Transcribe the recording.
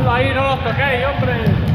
Dejadlo ahí, no los toquéis, hombre.